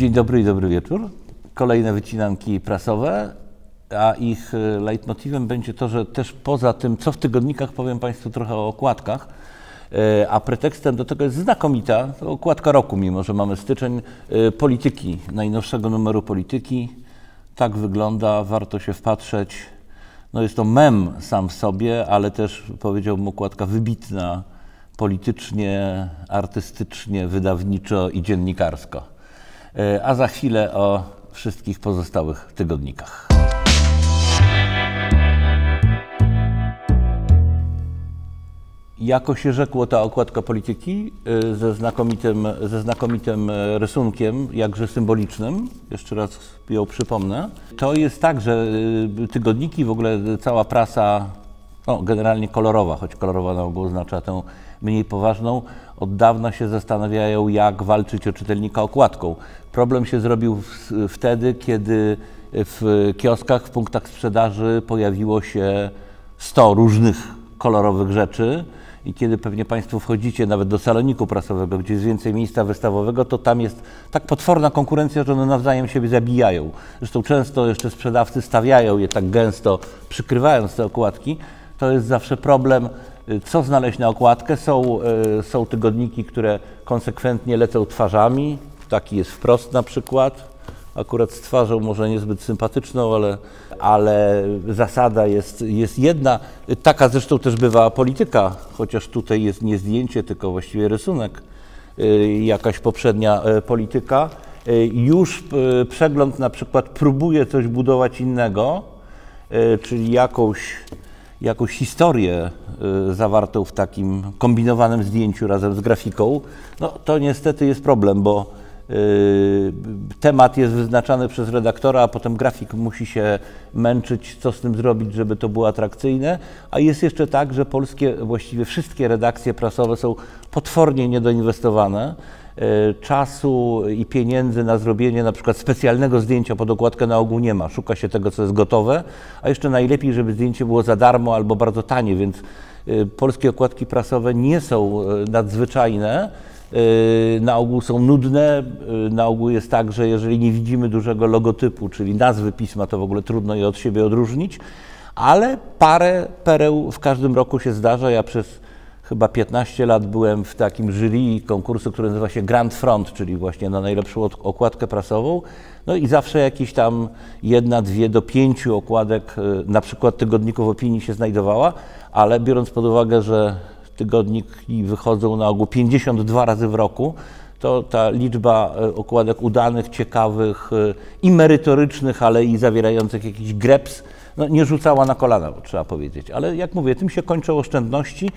Dzień dobry i dobry wieczór. Kolejne wycinanki prasowe, a ich e, leitmotivem będzie to, że też poza tym, co w tygodnikach, powiem Państwu trochę o okładkach, e, a pretekstem do tego jest znakomita okładka roku, mimo że mamy styczeń e, polityki, najnowszego numeru polityki. Tak wygląda, warto się wpatrzeć. No jest to mem sam w sobie, ale też powiedziałbym okładka wybitna politycznie, artystycznie, wydawniczo i dziennikarsko. E, a za chwilę o wszystkich pozostałych tygodnikach. Jako się rzekło, ta okładka polityki e, ze znakomitym, ze znakomitym e, rysunkiem, jakże symbolicznym, jeszcze raz ją przypomnę. To jest tak, że tygodniki, w ogóle cała prasa, no, generalnie kolorowa, choć kolorowa na ogół oznacza tę mniej poważną, od dawna się zastanawiają, jak walczyć o czytelnika okładką. Problem się zrobił wtedy, kiedy w kioskach, w punktach sprzedaży pojawiło się 100 różnych kolorowych rzeczy i kiedy pewnie Państwo wchodzicie nawet do saloniku prasowego, gdzie jest więcej miejsca wystawowego, to tam jest tak potworna konkurencja, że one nawzajem siebie zabijają. Zresztą często jeszcze sprzedawcy stawiają je tak gęsto, przykrywając te okładki. To jest zawsze problem co znaleźć na okładkę? Są, e, są tygodniki, które konsekwentnie lecą twarzami. Taki jest wprost na przykład. Akurat z twarzą może niezbyt sympatyczną, ale, ale zasada jest, jest jedna. Taka zresztą też bywa polityka, chociaż tutaj jest nie zdjęcie, tylko właściwie rysunek, e, jakaś poprzednia e, polityka. Już przegląd na przykład próbuje coś budować innego, czyli jakąś jakąś historię y, zawartą w takim kombinowanym zdjęciu razem z grafiką, no to niestety jest problem, bo y, temat jest wyznaczany przez redaktora, a potem grafik musi się męczyć, co z tym zrobić, żeby to było atrakcyjne. A jest jeszcze tak, że polskie, właściwie wszystkie redakcje prasowe są potwornie niedoinwestowane. E, czasu i pieniędzy na zrobienie na przykład specjalnego zdjęcia pod okładkę na ogół nie ma. Szuka się tego, co jest gotowe, a jeszcze najlepiej, żeby zdjęcie było za darmo albo bardzo tanie, więc e, polskie okładki prasowe nie są e, nadzwyczajne. Na ogół są nudne. Na ogół jest tak, że jeżeli nie widzimy dużego logotypu, czyli nazwy pisma, to w ogóle trudno je od siebie odróżnić, ale parę pereł w każdym roku się zdarza. Ja przez chyba 15 lat byłem w takim jury konkursu, który nazywa się Grand Front, czyli właśnie na najlepszą okładkę prasową. No i zawsze jakieś tam jedna, dwie do pięciu okładek, e, na przykład tygodników opinii się znajdowała, ale biorąc pod uwagę, że tygodniki wychodzą na ogół 52 razy w roku, to ta liczba e, okładek udanych, ciekawych e, i merytorycznych, ale i zawierających jakiś greps, no, nie rzucała na kolana, trzeba powiedzieć. Ale jak mówię, tym się kończą oszczędności.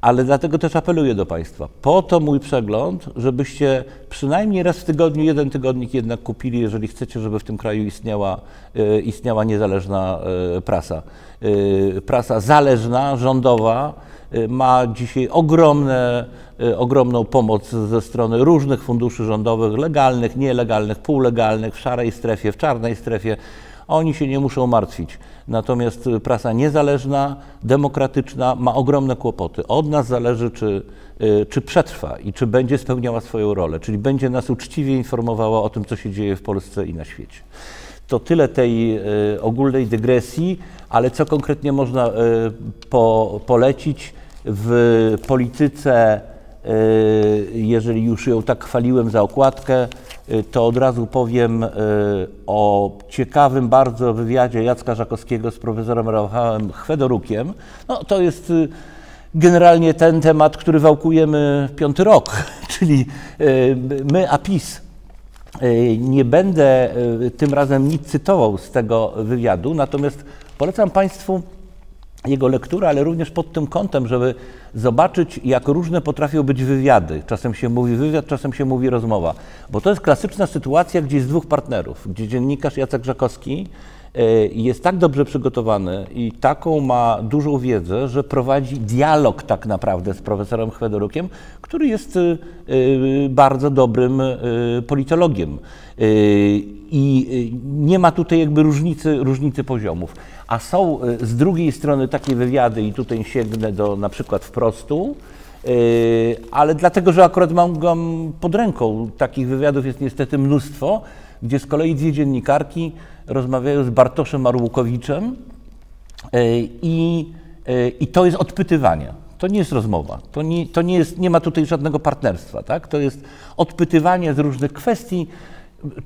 Ale dlatego też apeluję do Państwa. Po to mój przegląd, żebyście przynajmniej raz w tygodniu jeden tygodnik jednak kupili, jeżeli chcecie, żeby w tym kraju istniała, e, istniała niezależna e, prasa. E, prasa zależna, rządowa ma dzisiaj ogromne, ogromną pomoc ze strony różnych funduszy rządowych, legalnych, nielegalnych, półlegalnych, w szarej strefie, w czarnej strefie oni się nie muszą martwić. Natomiast prasa niezależna, demokratyczna ma ogromne kłopoty. Od nas zależy, czy, y, czy przetrwa i czy będzie spełniała swoją rolę, czyli będzie nas uczciwie informowała o tym, co się dzieje w Polsce i na świecie. To tyle tej y, ogólnej dygresji, ale co konkretnie można y, po, polecić w polityce, jeżeli już ją tak chwaliłem za okładkę, Y, to od razu powiem y, o ciekawym bardzo wywiadzie Jacka Żakowskiego z profesorem Rafałem Chwedorukiem. No, to jest generalnie ten temat, który wałkujemy piąty rok, czyli my, a PiS. Nie będę tym razem nic cytował z tego wywiadu, natomiast polecam Państwu jego lekturę, ale również pod tym kątem, żeby zobaczyć, jak różne potrafią być wywiady. Czasem się mówi wywiad, czasem się mówi rozmowa. Bo to jest klasyczna sytuacja, gdzie jest dwóch partnerów, gdzie dziennikarz Jacek Żakowski jest tak dobrze przygotowany i taką ma dużą wiedzę, że prowadzi dialog tak naprawdę z profesorem Chwedorukiem, który jest e, bardzo dobrym e, politologiem. I nie ma tutaj jakby różnicy, różnicy poziomów. A są z drugiej strony takie wywiady, i tutaj sięgnę do na przykład wprostu, Ale dlatego, że akurat mam go pod ręką, takich wywiadów jest niestety mnóstwo, gdzie z kolei dwie dziennikarki rozmawiają z Bartoszem Arłukowiczem i, i to jest odpytywanie. To nie jest rozmowa, to nie, to nie, jest, nie ma tutaj żadnego partnerstwa. Tak? To jest odpytywanie z różnych kwestii.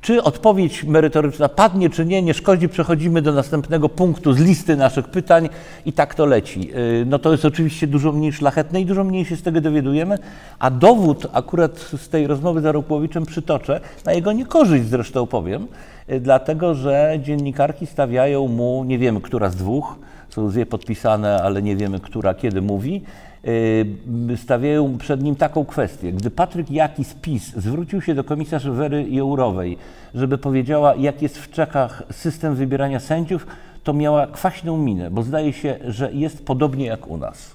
Czy odpowiedź merytoryczna padnie, czy nie, nie szkodzi, przechodzimy do następnego punktu z listy naszych pytań i tak to leci. Y, no to jest oczywiście dużo mniej szlachetne i dużo mniej się z tego dowiadujemy, a dowód akurat z tej rozmowy z Arukłowiczem przytoczę, na jego niekorzyść zresztą powiem, y, dlatego że dziennikarki stawiają mu, nie wiemy, która z dwóch, są dwie podpisane, ale nie wiemy, która kiedy mówi, stawiają przed nim taką kwestię. Gdy Patryk Jaki z PiS zwrócił się do komisarz Wery Jourowej, żeby powiedziała, jak jest w Czechach system wybierania sędziów, to miała kwaśną minę, bo zdaje się, że jest podobnie jak u nas.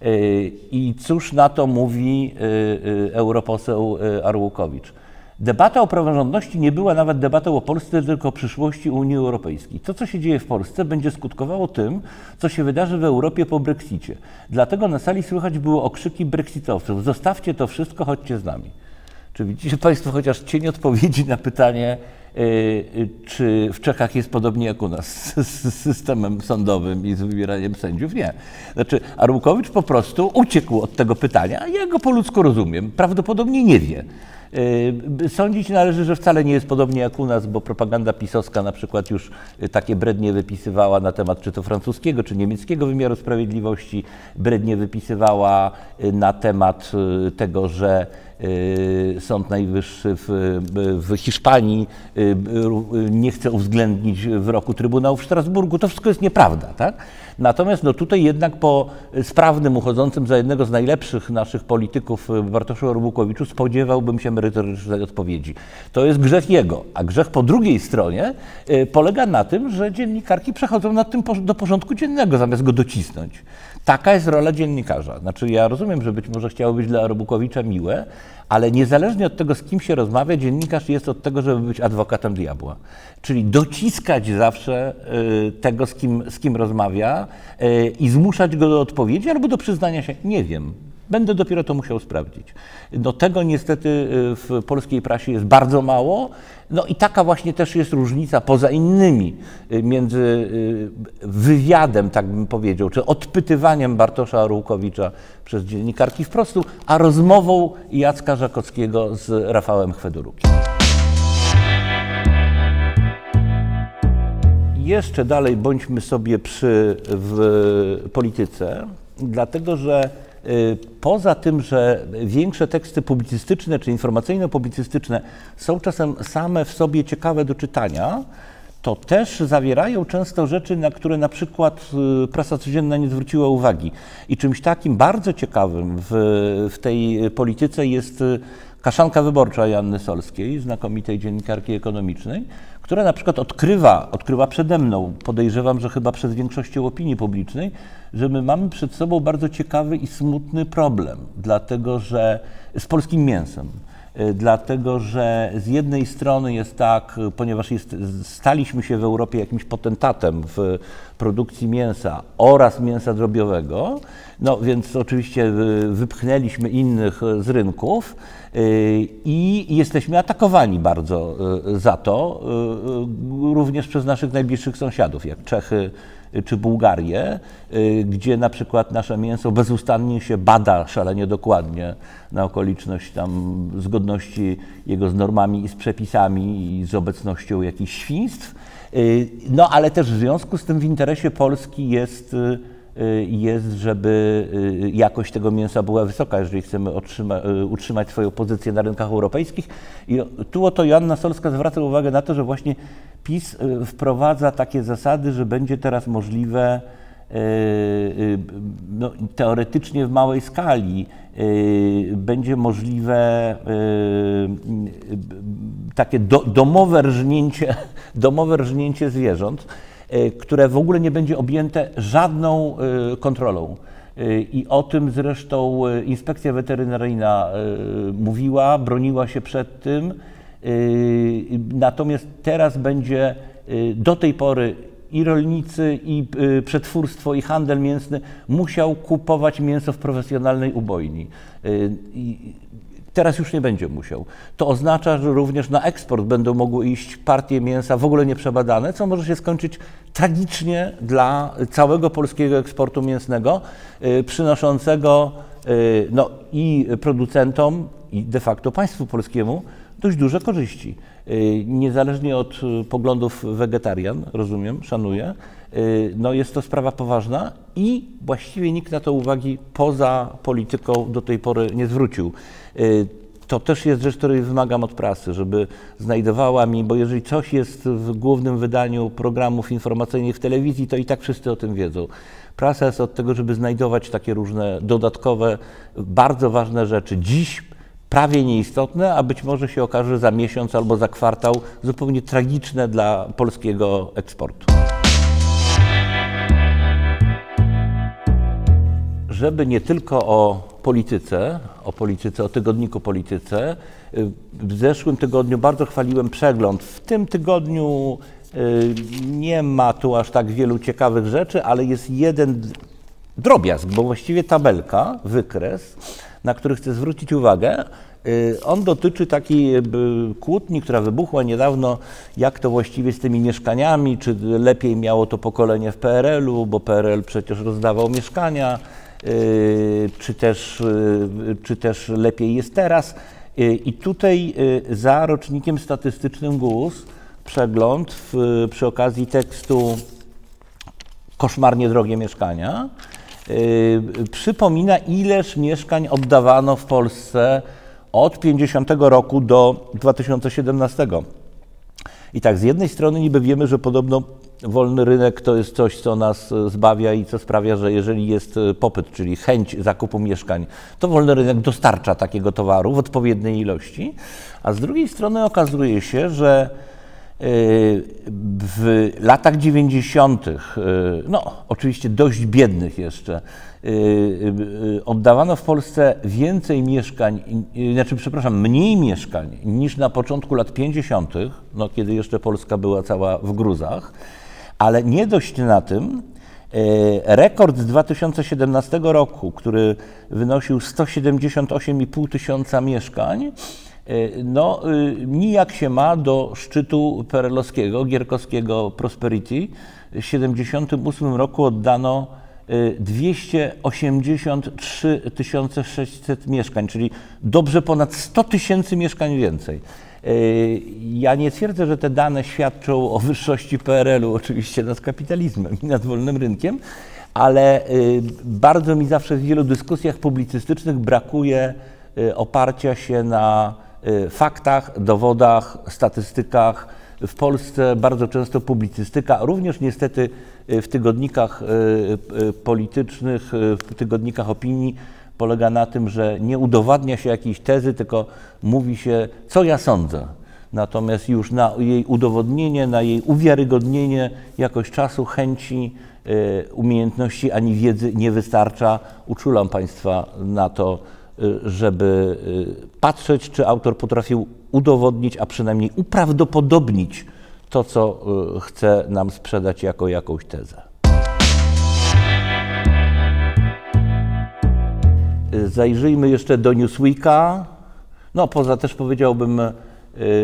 Yy, I cóż na to mówi yy, europoseł Arłukowicz? Debata o praworządności nie była nawet debatą o Polsce, tylko o przyszłości Unii Europejskiej. To, co się dzieje w Polsce, będzie skutkowało tym, co się wydarzy w Europie po Brexicie. Dlatego na sali słychać było okrzyki brexitowców: zostawcie to wszystko, chodźcie z nami. Czy widzicie Państwo chociaż cień odpowiedzi na pytanie, yy, czy w Czechach jest podobnie jak u nas z systemem sądowym i z wybieraniem sędziów? Nie. Znaczy, Arłukowicz po prostu uciekł od tego pytania, ja go po ludzku rozumiem. Prawdopodobnie nie wie. Y, sądzić należy, że wcale nie jest podobnie jak u nas, bo propaganda pisowska na przykład już y, takie brednie wypisywała na temat czy to francuskiego, czy niemieckiego wymiaru sprawiedliwości, brednie wypisywała y, na temat tego, że Sąd Najwyższy w, w, Hiszpanii nie chce uwzględnić wyroku Trybunału w Strasburgu. To wszystko jest nieprawda. Tak? Natomiast no, tutaj jednak po sprawnym, uchodzącym za jednego z najlepszych naszych polityków Bartoszu Orbukowiczu spodziewałbym się merytorycznej odpowiedzi. To jest grzech jego, a grzech po drugiej stronie y, polega na tym, że dziennikarki przechodzą nad tym do porządku dziennego, zamiast go docisnąć. Taka jest rola dziennikarza. Znaczy ja rozumiem, że być może chciało być dla Orbukowicza miłe, ale niezależnie od tego, z kim się rozmawia, dziennikarz jest od tego, żeby być adwokatem diabła. Czyli dociskać zawsze y, tego, z kim, z kim rozmawia y, i zmuszać go do odpowiedzi albo do przyznania się, nie wiem, Będę dopiero to musiał sprawdzić. No tego niestety y, w polskiej prasie jest bardzo mało. No i taka właśnie też jest różnica poza innymi między wywiadem, tak bym powiedział, czy odpytywaniem Bartosza Arłukowicza przez dziennikarki wprost, a rozmową Jacka Żakowskiego z Rafałem Chwedorukiem. Jeszcze dalej bądźmy sobie przy w polityce, dlatego że y, poza tym, że większe teksty publicystyczne czy informacyjno-publicystyczne są czasem same w sobie ciekawe do czytania, to też zawierają często rzeczy, na które na przykład y, prasa codzienna nie zwróciła uwagi. I czymś takim bardzo ciekawym w, w tej polityce jest y, kaszanka wyborcza Janny Solskiej, znakomitej dziennikarki ekonomicznej, która na przykład odkrywa, odkrywa przede mną, podejrzewam, że chyba przez większością opinii publicznej, że my mamy przed sobą bardzo ciekawy i smutny problem, dlatego że z polskim mięsem. Y, dlatego że z jednej strony jest tak, ponieważ jest, staliśmy się w Europie jakimś potentatem w produkcji mięsa oraz mięsa drobiowego, no więc oczywiście wypchnęliśmy innych z rynków y, i jesteśmy atakowani bardzo y, za to, również przez naszych najbliższych sąsiadów, jak Czechy, czy Bułgarię, y, gdzie na przykład nasze mięso bezustannie się bada szalenie dokładnie na okoliczność tam zgodności jego z normami i z przepisami i z obecnością jakichś świństw. Y, no ale też w związku z tym w interesie Polski jest y, jest, żeby jakość tego mięsa była wysoka, jeżeli chcemy utrzymać swoją pozycję na rynkach europejskich. I tu oto Joanna Solska zwraca uwagę na to, że właśnie PiS y, wprowadza takie zasady, że będzie teraz możliwe y, y, no, teoretycznie w małej skali będzie możliwe takie do, domowe, rżnięcie, domowe rżnięcie zwierząt, które w ogóle nie będzie objęte żadną kontrolą. I o tym zresztą inspekcja weterynaryjna mówiła, broniła się przed tym. Natomiast teraz będzie do tej pory i rolnicy, i y, przetwórstwo, i handel mięsny musiał kupować mięso w profesjonalnej ubojni. Y, teraz już nie będzie musiał. To oznacza, że również na eksport będą mogły iść partie mięsa w ogóle nieprzebadane, co może się skończyć tragicznie dla całego polskiego eksportu mięsnego, przynoszącego no, i producentom, i de facto państwu polskiemu dość duże korzyści. Y, niezależnie od y, poglądów wegetarian, rozumiem, szanuję, y, no jest to sprawa poważna i właściwie nikt na to uwagi poza polityką do tej pory nie zwrócił. To też jest rzecz, której wymagam od prasy, żeby znajdowała mi, bo jeżeli coś jest w głównym wydaniu programów informacyjnych w telewizji, to i tak wszyscy o tym wiedzą. Prasa jest od tego, żeby znajdować takie różne dodatkowe, bardzo ważne rzeczy. Dziś prawie nieistotne, a być może się okaże za miesiąc albo za kwartał zupełnie tragiczne dla polskiego eksportu. Żeby nie tylko o polityce, o polityce, o tygodniku polityce, w zeszłym tygodniu bardzo chwaliłem przegląd. W tym tygodniu y, nie ma tu aż tak wielu ciekawych rzeczy, ale jest jeden drobiazg, bo właściwie tabelka, wykres, na który chcę zwrócić uwagę. Y, on dotyczy takiej kłótni, która wybuchła niedawno, jak to właściwie z tymi mieszkaniami, czy lepiej miało to pokolenie w PRL-u, bo PRL przecież rozdawał mieszkania, y, czy też, y, czy też lepiej jest teraz. I tutaj za rocznikiem statystycznym GUS przegląd w, przy okazji tekstu Koszmarnie drogie mieszkania przypomina, ileż mieszkań oddawano w Polsce od 50 roku do 2017. I tak, z jednej strony niby wiemy, że podobno wolny rynek to jest coś, co nas zbawia i co sprawia, że jeżeli jest popyt, czyli chęć zakupu mieszkań, to wolny rynek dostarcza takiego towaru w odpowiedniej ilości. A z drugiej strony okazuje się, że w latach 90., y, no oczywiście dość biednych jeszcze, y, y, oddawano w Polsce więcej mieszkań, znaczy przepraszam, mniej mieszkań niż na początku lat 50., no kiedy jeszcze Polska była cała w gruzach, ale nie dość na tym, Rekord z 2017 roku, który wynosił 178,5 tysiąca mieszkań, no, y, nijak się ma do szczytu perelowskiego, gierkowskiego Prosperity. W 1978 roku oddano 283 y, 600 mieszkań, czyli dobrze ponad 100 tysięcy mieszkań więcej. E, ja nie twierdzę, że te dane świadczą o wyższości PRL-u, oczywiście nad kapitalizmem i nad wolnym rynkiem, ale bardzo mi zawsze w wielu dyskusjach publicystycznych brakuje oparcia się na faktach, dowodach, statystykach. W Polsce bardzo często publicystyka, również niestety y, w tygodnikach y, politycznych, w tygodnikach opinii polega na tym, że nie udowadnia się jakiejś tezy, tylko mówi się, co ja sądzę. Natomiast już na jej udowodnienie, na jej uwiarygodnienie jakoś czasu, chęci, umiejętności ani wiedzy nie wystarcza. Uczulam Państwa na to, Y, żeby y, patrzeć, czy autor potrafił udowodnić, a przynajmniej uprawdopodobnić to, co y, chce nam sprzedać jako jakąś tezę. Zajrzyjmy jeszcze do Newsweeka. No, poza też powiedziałbym,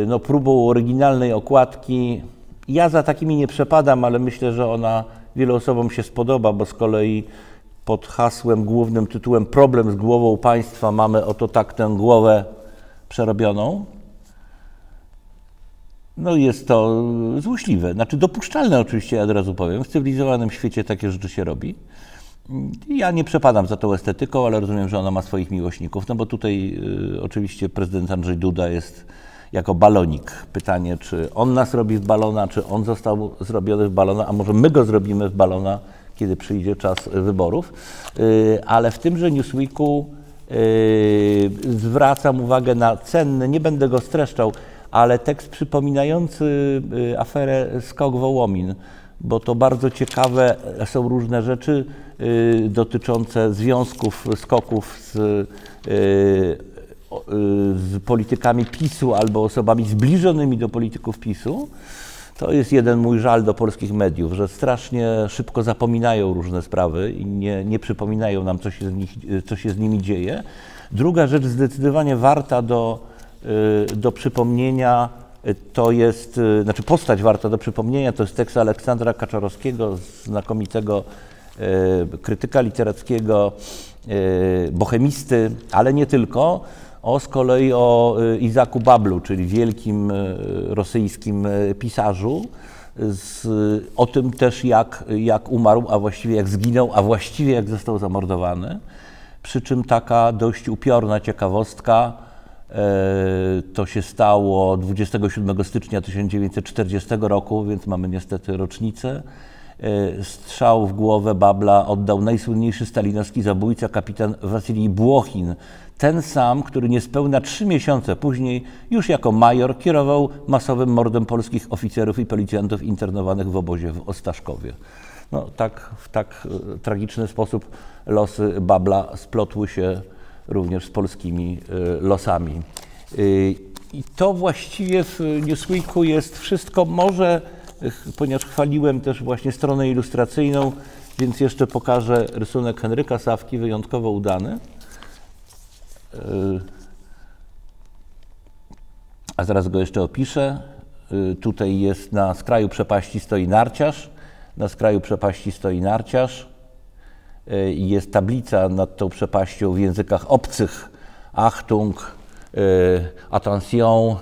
no, próbą oryginalnej okładki. Ja za takimi nie przepadam, ale myślę, że ona wielu osobom się spodoba, bo z kolei pod hasłem, głównym tytułem Problem z głową państwa mamy oto tak tę głowę przerobioną. No jest to złośliwe, znaczy dopuszczalne oczywiście, ja od razu powiem. W cywilizowanym świecie takie rzeczy się robi. Ja nie przepadam za tą estetyką, ale rozumiem, że ona ma swoich miłośników, no bo tutaj y, oczywiście prezydent Andrzej Duda jest jako balonik. Pytanie, czy on nas robi w balona, czy on został zrobiony w balona, a może my go zrobimy w balona, kiedy przyjdzie czas wyborów. Y, ale w tymże Newsweeku y, zwracam uwagę na cenny, nie będę go streszczał, ale tekst przypominający y, aferę Skok Wołomin, bo to bardzo ciekawe są różne rzeczy dotyczące związków skoków z, z politykami PiSu albo osobami zbliżonymi do polityków PiSu. To jest jeden mój żal do polskich mediów, że strasznie szybko zapominają różne sprawy i nie, nie przypominają nam, co się, z nich, co się z nimi dzieje. Druga rzecz zdecydowanie warta do, y, do przypomnienia y, to jest, y, znaczy postać warta do przypomnienia, to jest tekst Aleksandra Kaczorowskiego, znakomitego krytyka literackiego, bohemisty, ale nie tylko, o z kolei o Izaku Bablu, czyli wielkim rosyjskim pisarzu, z, o tym też jak, jak umarł, a właściwie jak zginął, a właściwie jak został zamordowany. Przy czym taka dość upiorna ciekawostka, to się stało 27 stycznia 1940 roku, więc mamy niestety rocznicę. E, strzał w głowę Babla oddał najsłynniejszy stalinowski zabójca, kapitan Wasilij Błochin. Ten sam, który niespełna trzy miesiące później, już jako major, kierował masowym mordem polskich oficerów i policjantów internowanych w obozie w Ostaszkowie. No, tak, w tak e, tragiczny sposób losy Babla splotły się również z polskimi e, losami. I to właściwie w Newsweeku jest wszystko. Może, ponieważ chwaliłem też właśnie stronę ilustracyjną, więc jeszcze pokażę rysunek Henryka Sawki, wyjątkowo udany. A zaraz go jeszcze opiszę. Tutaj jest na skraju przepaści stoi narciarz na skraju przepaści stoi narciarz e, jest tablica nad tą przepaścią w językach obcych. Achtung, e, attention, e,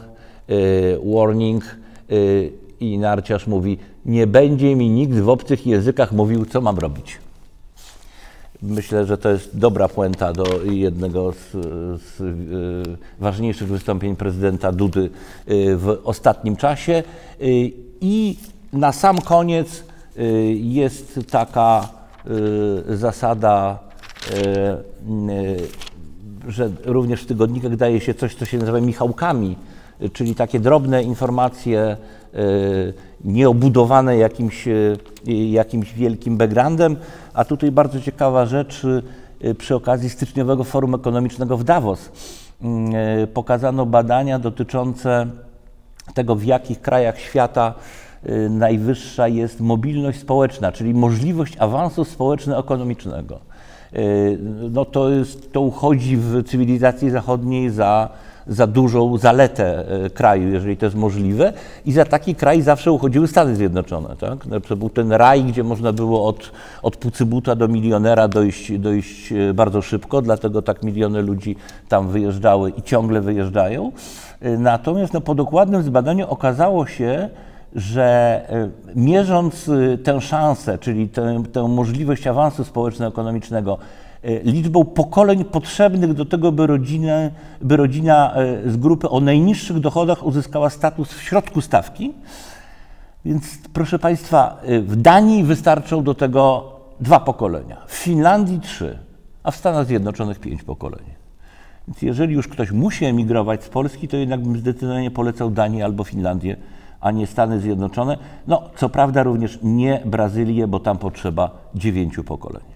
warning i narciarz mówi, nie będzie mi nikt w obcych językach mówił, co mam robić. Myślę, że to jest dobra puenta do jednego z, z ważniejszych wystąpień prezydenta Dudy w ostatnim czasie. I na sam koniec Y, jest taka y, zasada, y, że również w tygodnikach daje się coś, co się nazywa Michałkami, czyli takie drobne informacje nieobudowane jakimś, jakimś wielkim backgroundem, a tutaj bardzo ciekawa rzecz przy okazji styczniowego forum ekonomicznego w Davos. Pokazano badania dotyczące tego, w jakich krajach świata najwyższa jest mobilność społeczna, czyli możliwość awansu społeczno-ekonomicznego. No to, jest, to uchodzi w cywilizacji zachodniej za, za dużą zaletę y, kraju, jeżeli to jest możliwe. I za taki kraj zawsze uchodziły Stany Zjednoczone. Tak? To był ten raj, gdzie można było od, od pucybuta do milionera dojść, dojść bardzo szybko, dlatego tak miliony ludzi tam wyjeżdżały i ciągle wyjeżdżają. Natomiast no, po dokładnym zbadaniu okazało się, że e, mierząc e, tę szansę, czyli tę, tę możliwość awansu społeczno-ekonomicznego, e, liczbą pokoleń potrzebnych do tego, by, rodzinę, by rodzina z grupy o najniższych dochodach uzyskała status w środku stawki. Więc proszę Państwa, w Danii wystarczą do tego dwa pokolenia, w Finlandii trzy, a w Stanach Zjednoczonych pięć pokoleń. Więc jeżeli już ktoś musi emigrować z Polski, to jednak bym zdecydowanie polecał Danię albo Finlandię a nie Stany Zjednoczone. No, co prawda również nie Brazylię, bo tam potrzeba dziewięciu pokoleń.